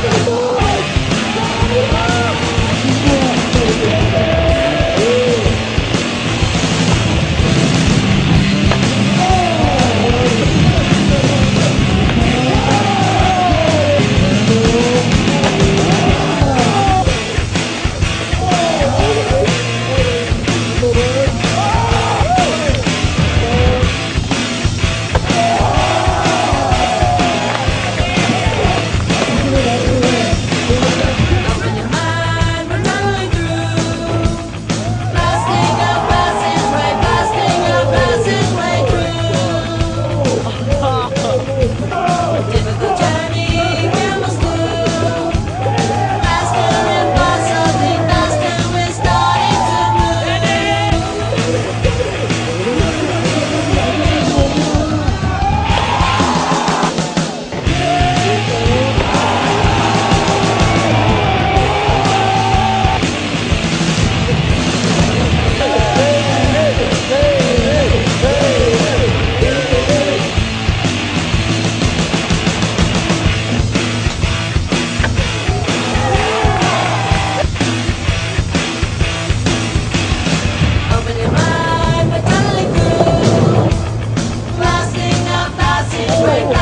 Oh, Wait.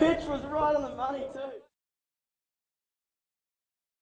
pitch was right on the money too.